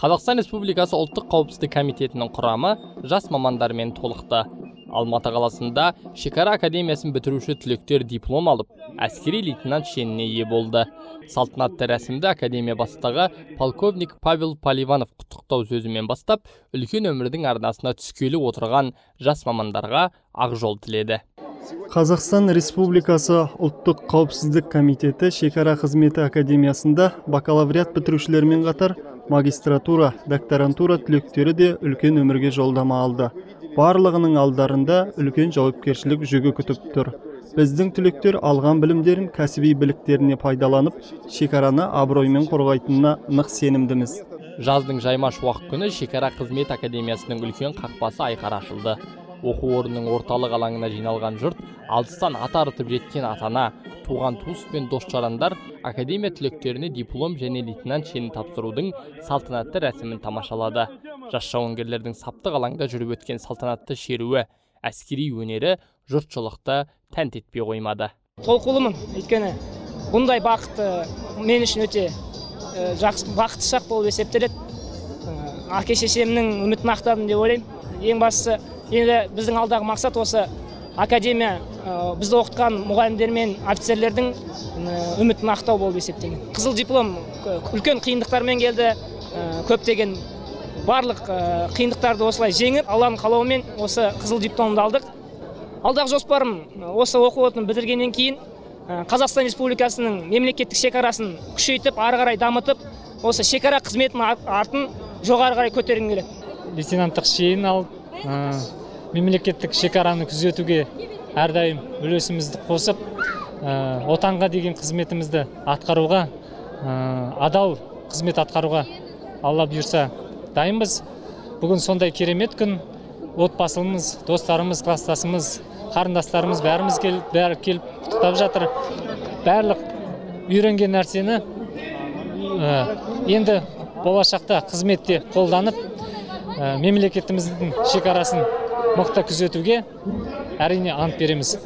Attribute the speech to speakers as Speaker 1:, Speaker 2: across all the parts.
Speaker 1: қазақстан республикасы ұлттық қауіпсіздік комитетінің құрамы жас мамандармен толықты. Алматы қаласында шекара академиясын бітіруші түлектер диплом алып әскери лейтенант шеніне ие болды. Салтанатты рәсімді академия бастығы полковник павел поливанов құттықтау сөзімен бастап үлкен өмірдің арнасына түскелі отырған жас мамандарға ақ жол тіледі.
Speaker 2: Қазақстан республикасы ұлттық қауіпсіздік комитеті шекара қызметі академиясында бакалавриат бітірушілермен қатар магистратура докторантура түлектері де үлкен өмірге жолдама алды. Барлығының алдарында үлкен жауапкершілік жүгі күтіп тұр. Біздің түлектер алған білімдерін кәсіби біліктеріне пайдаланып шекараны абыроймен қорғайтынына нық сенімдіміз.
Speaker 1: Жаздың жайма шуақ күні шекара қызмет академиясының үлкен қақпасы айқара ашылды. Оқу орнының орталық алаңына жиналған жұрт алыстан ат арытып жеткен ата ана туған туыс пен дос жарандар академия түлектеріне диплом және лейтенант шенін тапсырудың салтанатты рәсімін тамашалады. Жас жауынгерлердің саптық алаңда жүріп өткен салтанатты шеруі әскери өнері жұртшылықты тәнті етпей қоймады.
Speaker 3: Толқулымын өйткені бұндай бақыт ә, мен үшін өте ә, жақсы бақытты шақ болып есептеледі. Ә, әке шешемнің үмітін ақтадым деп ойлаймын. Ең бастысы енді біздің алдағы мақсат осы академия ә, бізді оқытқан мұғалімдер мен офицерлердің ә, үмітін ақтау болып есептеймін қызыл диплом ә, үлкен қиындықтармен келді көптеген барлық қиындықтарды осылай жеңіп алланың қалауымен осы қызыл дипломды алдық. Алдағы жоспарым осы оқу орнын бітіргеннен кейін қазақстан республикасының мемлекеттік шекарасын күшейтіп ары қарай дамытып осы шекара қызметінің ар- артын жоғары қарай көтергім келеді.
Speaker 4: Лейтенанттық шен алып мемлекеттік шекараны күзетуге әрдайым үлесімізді қосып ә, отанға деген қызметімізді атқаруға ә, адал қызмет атқаруға алла бұйырса дайынбыз. Бүгін сондай керемет күн. Отбасымыз достарымыз класстасымыз қарындастарымыз бәріміз келіп бәрі келіп құттықтап жатыр. Барлық үйренген нәрсені ә, енді болашақта қызметте қолданып мемлекетіміздің шекарасын мықты күзетуге әрине ант береміз.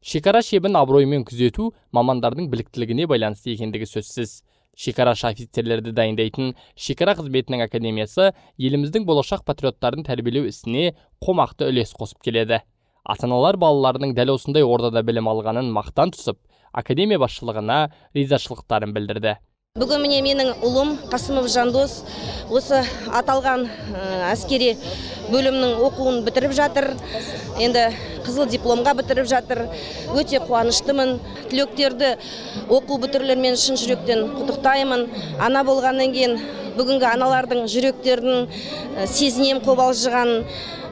Speaker 1: Шекара шебін абыроймен күзету мамандардың біліктілігіне байланысты екендігі сөзсіз. Шекарашы офицерлерді дайындайтын шекара қызметінің академиясы еліміздің болашақ патриоттарын тәрбиелеу ісіне қомақты үлес қосып келеді. Ата аналар балаларының дәл осындай ордада білім алғанын мақтан тұсып академия басшылығына ризашылықтарын білдірді.
Speaker 5: Бүгін міне менің ұлым қасымов жандос осы аталған әскери бөлімнің оқуын бітіріп жатыр. Енді қызыл дипломға бітіріп жатыр. Өте қуаныштымын. Түлектерді оқу бітірулерімен шын жүректен құттықтаймын. Ана болғаннан кейін бүгінгі аналардың жүректерін сезінем қобалжығанын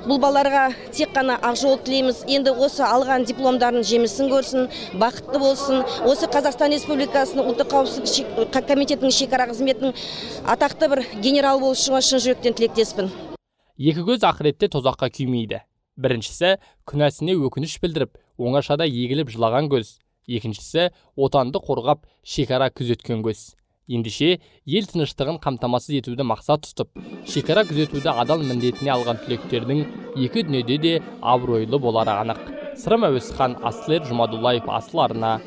Speaker 5: бұл балаларға тек қана ақ жол тілейміз. Енді осы алған дипломдарын жемісін көрсін бақытты болсын. Осы қазақстан республикасының ұлттық қауіпсіздік комитетінің шекара қызметінің атақты бір генерал болушыға шын жүректен тілектеспін.
Speaker 1: Екі көз ақыретте тозаққа күймейді. Біріншісі күнәсіне өкініш білдіріп оңашада егіліп жылаған көз. Екіншісі отанды қорғап шекара күзеткен көз. Ендеше ел тыныштығын қамтамасыз етуді мақсат тұтып шекара күзетуді адал міндетіне алған түлектердің екі дүниеде де абыройлы болары анық. Сырым әуесхан аслер жұмадуллаев асыл арна.